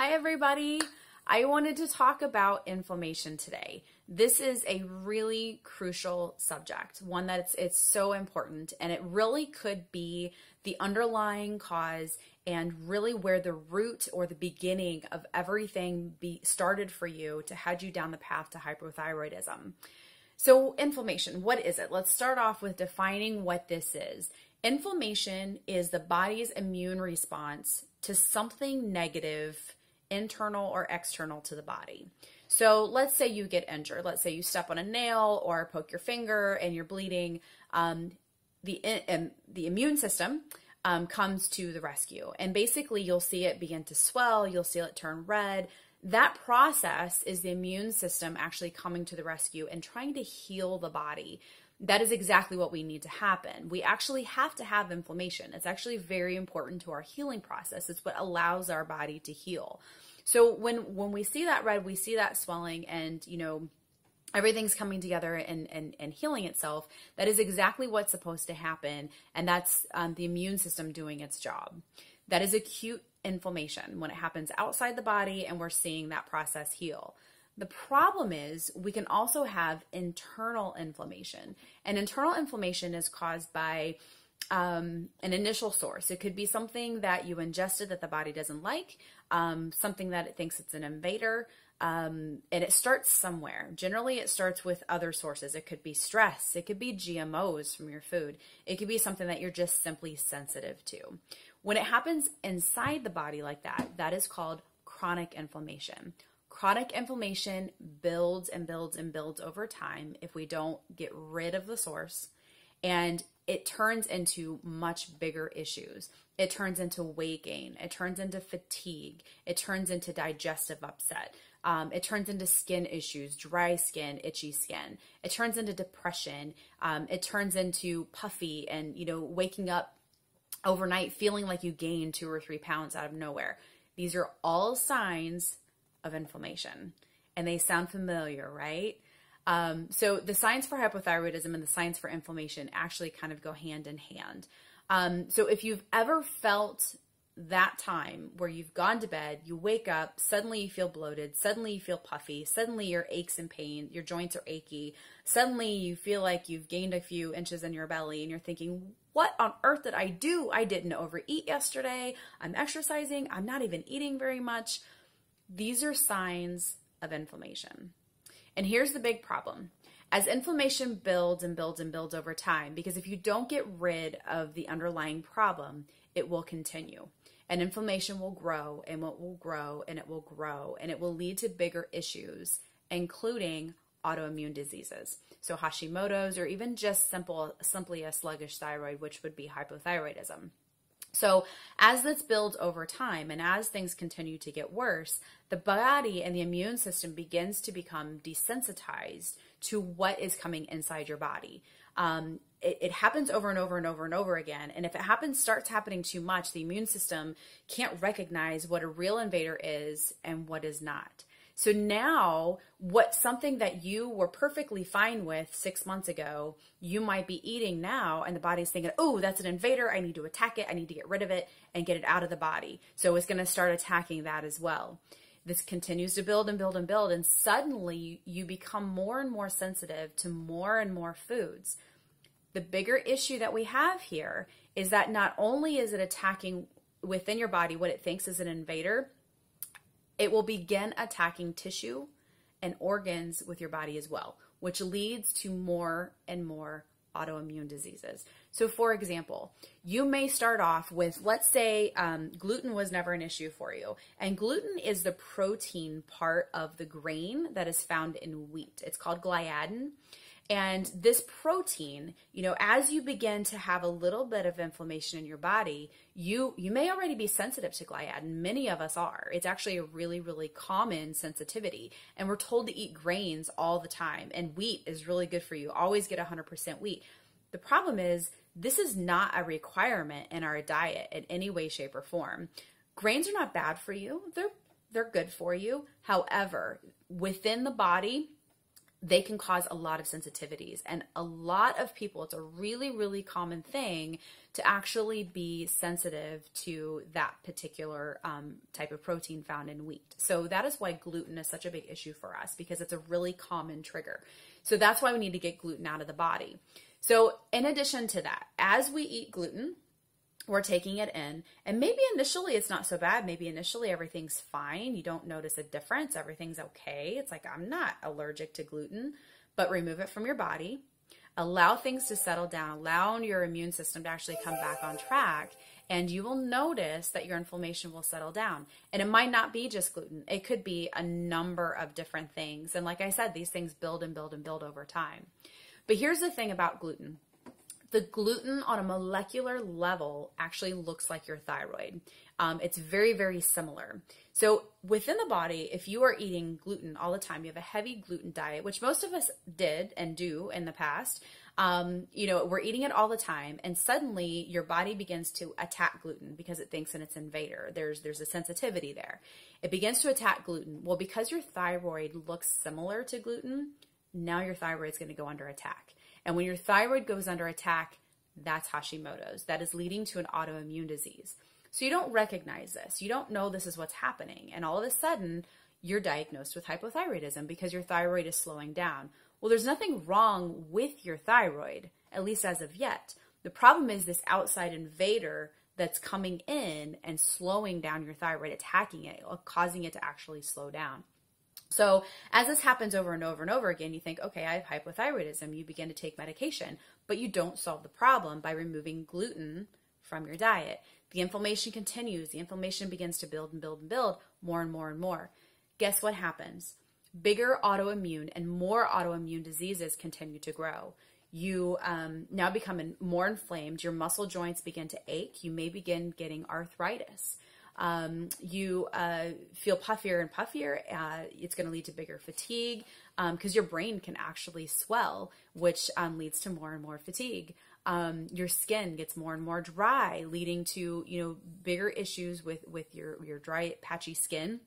Hi, everybody. I wanted to talk about inflammation today. This is a really crucial subject, one that it's, it's so important, and it really could be the underlying cause and really where the root or the beginning of everything be started for you to head you down the path to hypothyroidism. So, inflammation, what is it? Let's start off with defining what this is. Inflammation is the body's immune response to something negative internal or external to the body. So let's say you get injured. Let's say you step on a nail or poke your finger and you're bleeding. Um, the um, the immune system um, comes to the rescue, and basically you'll see it begin to swell. You'll see it turn red. That process is the immune system actually coming to the rescue and trying to heal the body that is exactly what we need to happen. We actually have to have inflammation. It's actually very important to our healing process. It's what allows our body to heal. So when when we see that red, we see that swelling and, you know, everything's coming together and, and, and healing itself. That is exactly what's supposed to happen. And that's um, the immune system doing its job. That is acute inflammation when it happens outside the body and we're seeing that process heal. The problem is we can also have internal inflammation, and internal inflammation is caused by um, an initial source. It could be something that you ingested that the body doesn't like, um, something that it thinks it's an invader, um, and it starts somewhere. Generally, it starts with other sources. It could be stress, it could be GMOs from your food, it could be something that you're just simply sensitive to. When it happens inside the body like that, that is called chronic inflammation Chronic inflammation builds and builds and builds over time if we don't get rid of the source. And it turns into much bigger issues. It turns into weight gain. It turns into fatigue. It turns into digestive upset. Um, it turns into skin issues, dry skin, itchy skin. It turns into depression. Um, it turns into puffy and, you know, waking up overnight feeling like you gained two or three pounds out of nowhere. These are all signs of inflammation. And they sound familiar, right? Um, so the signs for hypothyroidism and the signs for inflammation actually kind of go hand in hand. Um, so if you've ever felt that time where you've gone to bed, you wake up, suddenly you feel bloated, suddenly you feel puffy, suddenly your aches and pain, your joints are achy, suddenly you feel like you've gained a few inches in your belly and you're thinking, what on earth did I do? I didn't overeat yesterday. I'm exercising. I'm not even eating very much. These are signs of inflammation. And here's the big problem. As inflammation builds and builds and builds over time, because if you don't get rid of the underlying problem, it will continue. And inflammation will grow and it will grow and it will grow and it will lead to bigger issues, including autoimmune diseases. So Hashimoto's or even just simple simply a sluggish thyroid, which would be hypothyroidism. So, as this builds over time and as things continue to get worse, the body and the immune system begins to become desensitized to what is coming inside your body. Um, it, it, happens over and over and over and over again. And if it happens, starts happening too much, the immune system can't recognize what a real invader is and what is not. So now, what something that you were perfectly fine with six months ago, you might be eating now, and the body's thinking, oh, that's an invader. I need to attack it. I need to get rid of it and get it out of the body. So it's going to start attacking that as well. This continues to build and build and build, and suddenly you become more and more sensitive to more and more foods. The bigger issue that we have here is that not only is it attacking within your body what it thinks is an invader, it will begin attacking tissue and organs with your body as well, which leads to more and more autoimmune diseases. So, for example, you may start off with, let's say, um, gluten was never an issue for you. And gluten is the protein part of the grain that is found in wheat. It's called gliadin. And this protein, you know, as you begin to have a little bit of inflammation in your body, you you may already be sensitive to gliadin. Many of us are. It's actually a really really common sensitivity, and we're told to eat grains all the time. And wheat is really good for you. Always get 100% wheat. The problem is this is not a requirement in our diet in any way shape or form. Grains are not bad for you. They're they're good for you. However, within the body, they can cause a lot of sensitivities. And a lot of people, it's a really, really common thing to actually be sensitive to that particular um, type of protein found in wheat. So that is why gluten is such a big issue for us because it's a really common trigger. So that's why we need to get gluten out of the body. So, in addition to that, as we eat gluten, we're taking it in. And maybe initially it's not so bad. Maybe initially everything's fine. You don't notice a difference. Everything's okay. It's like, I'm not allergic to gluten, but remove it from your body. Allow things to settle down. Allow your immune system to actually come back on track. And you will notice that your inflammation will settle down. And it might not be just gluten, it could be a number of different things. And like I said, these things build and build and build over time. But here's the thing about gluten the gluten on a molecular level actually looks like your thyroid. Um, it's very, very similar. So within the body, if you are eating gluten all the time, you have a heavy gluten diet, which most of us did and do in the past. Um, you know, we're eating it all the time, and suddenly your body begins to attack gluten because it thinks it's an invader. There's there's a sensitivity there. It begins to attack gluten. Well, because your thyroid looks similar to gluten, now your thyroid is going to go under attack. And when your thyroid goes under attack, that's Hashimoto's. That is leading to an autoimmune disease. So you don't recognize this. You don't know this is what's happening. And all of a sudden, you're diagnosed with hypothyroidism because your thyroid is slowing down. Well, there's nothing wrong with your thyroid, at least as of yet. The problem is this outside invader that's coming in and slowing down your thyroid, attacking it, causing it to actually slow down. So, as this happens over and over and over again, you think, okay, I have hypothyroidism. You begin to take medication, but you don't solve the problem by removing gluten from your diet. The inflammation continues. The inflammation begins to build and build and build more and more and more. Guess what happens? Bigger autoimmune and more autoimmune diseases continue to grow. You um, now become more inflamed. Your muscle joints begin to ache. You may begin getting arthritis. Um, you uh, feel puffier and puffier. Uh, it's going to lead to bigger fatigue because um, your brain can actually swell, which um, leads to more and more fatigue. Um, your skin gets more and more dry, leading to you know bigger issues with with your your dry patchy skin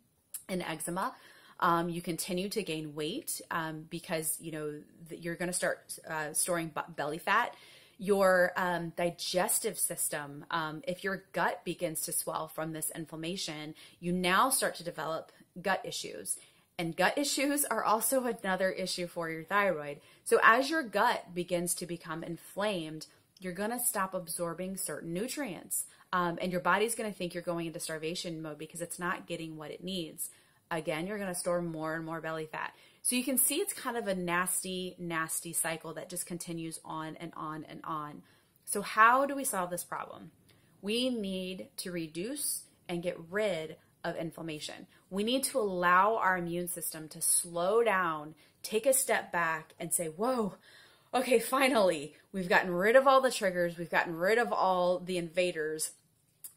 and eczema. Um, you continue to gain weight um, because you know you're going to start uh, storing belly fat your um, digestive system, um, if your gut begins to swell from this inflammation, you now start to develop gut issues. And gut issues are also another issue for your thyroid. So, as your gut begins to become inflamed, you're going to stop absorbing certain nutrients. Um, and your body's going to think you're going into starvation mode because it's not getting what it needs. Again, you're going to store more and more belly fat. So you can see it's kind of a nasty, nasty cycle that just continues on and on and on. So, how do we solve this problem? We need to reduce and get rid of inflammation. We need to allow our immune system to slow down, take a step back, and say, Whoa, okay, finally, we've gotten rid of all the triggers, we've gotten rid of all the invaders,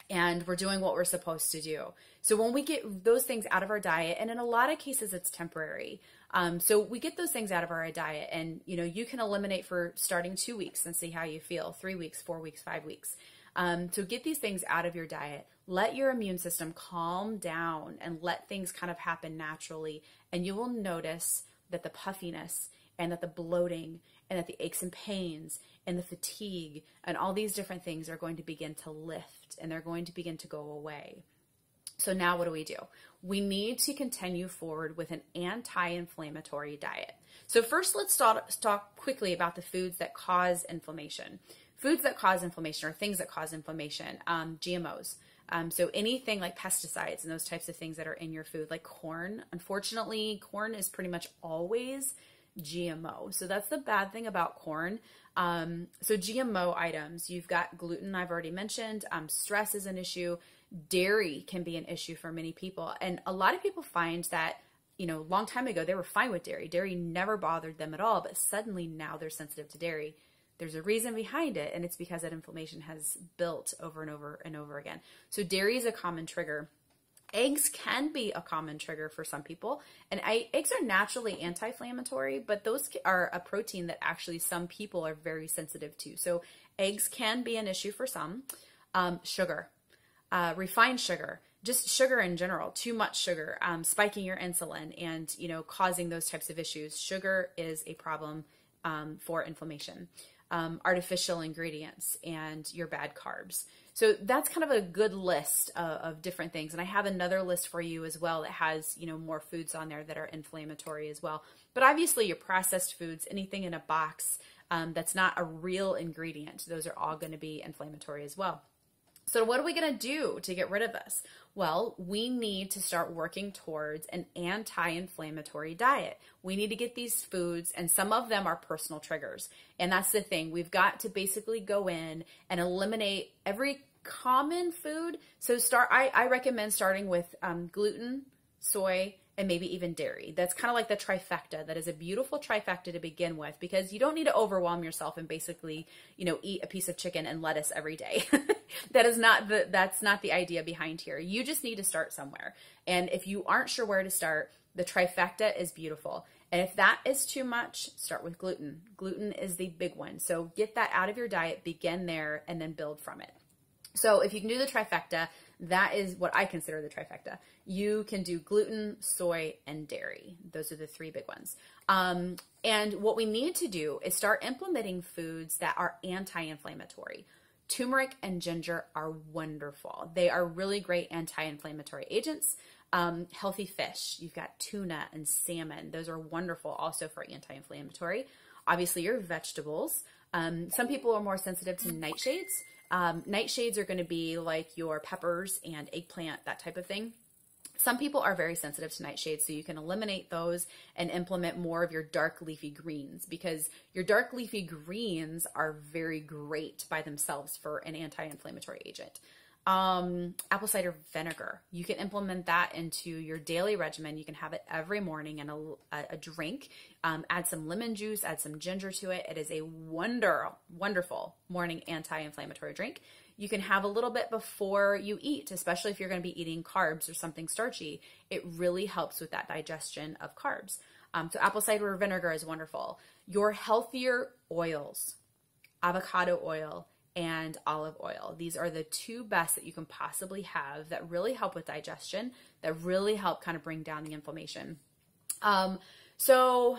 and we're doing what we're supposed to do. So, when we get those things out of our diet, and in a lot of cases, it's temporary. Um, so we get those things out of our diet, and you know you can eliminate for starting two weeks and see how you feel. Three weeks, four weeks, five weeks. Um, so get these things out of your diet. Let your immune system calm down and let things kind of happen naturally, and you will notice that the puffiness and that the bloating and that the aches and pains and the fatigue and all these different things are going to begin to lift and they're going to begin to go away. So now what do we do? We need to continue forward with an anti-inflammatory diet. So first let's talk, talk quickly about the foods that cause inflammation. Foods that cause inflammation or things that cause inflammation, um, GMOs. Um, so anything like pesticides and those types of things that are in your food, like corn. Unfortunately, corn is pretty much always GMO. So that's the bad thing about corn. Um, so GMO items, you've got gluten, I've already mentioned. Um, stress is an issue dairy can be an issue for many people. And a lot of people find that, you know, long time ago they were fine with dairy. Dairy never bothered them at all, but suddenly now they're sensitive to dairy. There's a reason behind it, and it's because that inflammation has built over and over and over again. So dairy is a common trigger. Eggs can be a common trigger for some people, and I, eggs are naturally anti-inflammatory, but those are a protein that actually some people are very sensitive to. So eggs can be an issue for some. Um, sugar, uh, refined sugar. just sugar in general, too much sugar, um, spiking your insulin, and you know causing those types of issues. Sugar is a problem um, for inflammation. Um, artificial ingredients and your bad carbs. So that's kind of a good list of, different things. And I have another list for you as well that has, you know, more foods on there that are inflammatory as well. But obviously your processed foods, anything in a box um, that's not a real ingredient, those are all going to be inflammatory as well. So, what are we going to do to get rid of this? Well, we need to start working towards an anti inflammatory diet. We need to get these foods, and some of them are personal triggers. And that's the thing. We've got to basically go in and eliminate every common food. So, start, I, I recommend starting with um, gluten, soy, and maybe even dairy. That's kind of like the trifecta. That is a beautiful trifecta to begin with because you don't need to overwhelm yourself and basically, you know, eat a piece of chicken and lettuce every day. that is not the that's not the idea behind here. You just need to start somewhere. And if you aren't sure where to start, the trifecta is beautiful. And if that is too much, start with gluten. Gluten is the big one. So get that out of your diet, begin there, and then build from it. So if you can do the trifecta, that is what I consider the trifecta. You can do gluten, soy, and dairy. Those are the three big ones. Um, and what we need to do is start implementing foods that are anti inflammatory. Turmeric and ginger are wonderful. They are really great anti inflammatory agents. Um, healthy fish, you've got tuna and salmon. Those are wonderful also for anti inflammatory. Obviously, your vegetables. Um, some people are more sensitive to nightshades. Um, nightshades are going to be like your peppers and eggplant, that type of thing. Some people are very sensitive to nightshades, so you can eliminate those and implement more of your dark leafy greens because your dark leafy greens are very great by themselves for an anti inflammatory agent um, apple cider vinegar. You can implement that into your daily regimen. You can have it every morning in a, a drink. Um, add some lemon juice, add some ginger to it. It is a wonder, wonderful morning anti-inflammatory drink. You can have a little bit before you eat, especially if you're going to be eating carbs or something starchy. It really helps with that digestion of carbs. Um, so apple cider vinegar is wonderful. Your healthier oils, avocado oil, and olive oil. These are the two best that you can possibly have that really help with digestion, that really help kind of bring down the inflammation. Um, so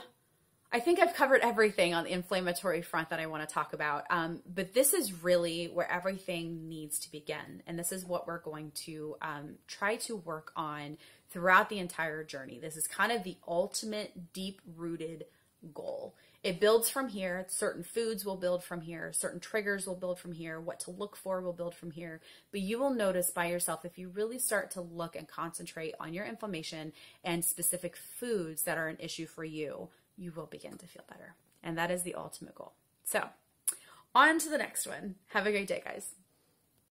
I think I've covered everything on the inflammatory front that I want to talk about. Um, but this is really where everything needs to begin. And this is what we're going to um, try to work on throughout the entire journey. This is kind of the ultimate deep rooted goal. It builds from here. Certain foods will build from here. Certain triggers will build from here. What to look for will build from here. But you will notice by yourself if you really start to look and concentrate on your inflammation and specific foods that are an issue for you, you will begin to feel better. And that is the ultimate goal. So, on to the next one. Have a great day, guys.